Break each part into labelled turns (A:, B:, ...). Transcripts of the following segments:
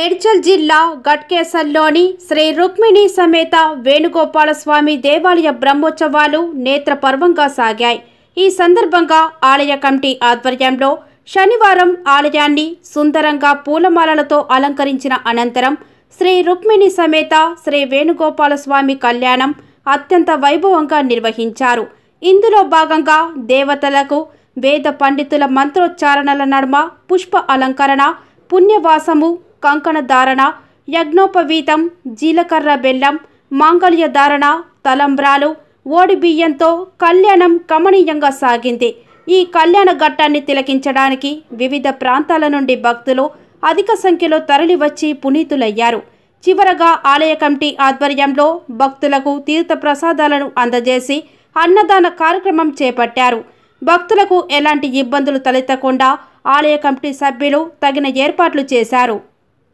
A: మేడ్చల్ జిల్లా గట్కేసల్లోని శ్రీ రుక్మిణి సమేత వేణుగోపాలస్వామి దేవాలయ బ్రహ్మోత్సవాలు నేత్రపర్వంగా సాగాయి. ఈ సందర్భంగా ఆలయ కమిటీ ఆధ్వర్యంలో శనివారం ఆలయాన్ని సుందరంగా పూలమాలలతో అలంకరించిన అనంతరం శ్రీ రుక్మిణి సమేత శ్రీ వేణుగోపాలస్వామి కళ్యాణం అత్యంత వైభవంగా నిర్వహించారు. ఇందులో భాగంగా దేవతలకు వేద పండితుల మంత్రోచ్చారణల నడుమ పుష్ప అలంకరణ పుణ్యవాసము కంకణ ధారణ యజ్ఞోపవీతం జీలకర్ర బెల్లం మాంగళ్య ధారణ తలంబ్రాలు ఓడి బియ్యంతో కళ్యాణం కమనీయంగా సాగింది. ఈ కళ్యాణ ఘట్టాన్ని తిలకించడానికి వివిధ ప్రాంతాల నుండి భక్తులు అధిక సంఖ్యలో తరలివచ్చి పునీతులయ్యారు. చివరగా ఆలయ కమిటీ ఆధ్వర్యంలో భక్తులకు తీర్థ ప్రసాదాలను అందజేసి అన్నదాన కార్యక్రమం చేపట్టారు. భక్తులకు ఎలాంటి ఇబ్బందులు తలెత్తకుండా ఆలయ కమిటీ సభ్యులు తగిన ఏర్పాట్లు చేశారు.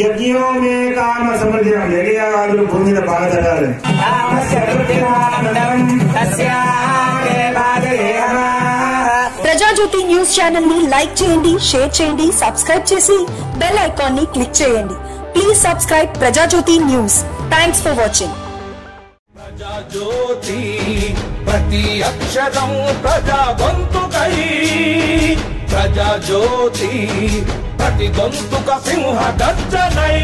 B: యజ్ఞో మే కామ జరగాలి
C: ప్రజాజ్యోతి న్యూస్ ఛానల్ని లైక్ చేయండి షేర్ చేయండి సబ్స్క్రైబ్ చేసి బెల్ ఐకాన్ని క్లిక్ చేయండి. Please subscribe Prajajyothi news. Thanks for watching
D: Prajajyothi ప్రతి అక్షరం ప్రజా గొంతుకై ప్రజాజ్యోతి ప్రతి గొంతుక సింహ గర్జనై